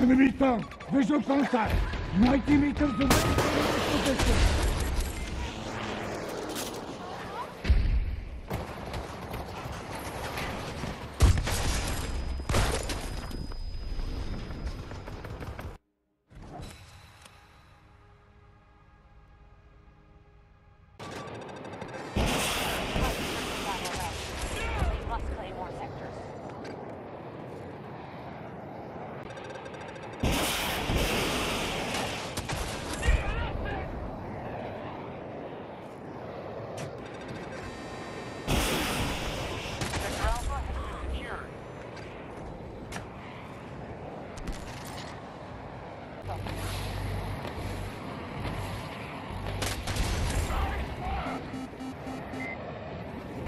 Ameritão, vejam o que não sai. Nós imitamos o mesmo.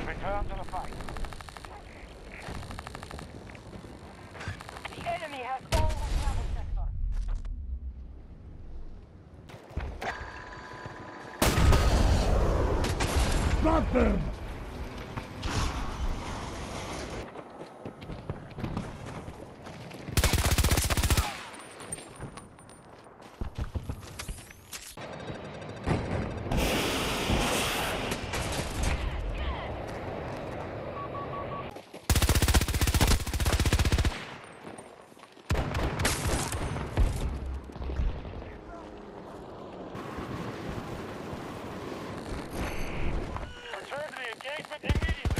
Return to the fight. The enemy has all the travel sector. Stop them! Engage with immediately.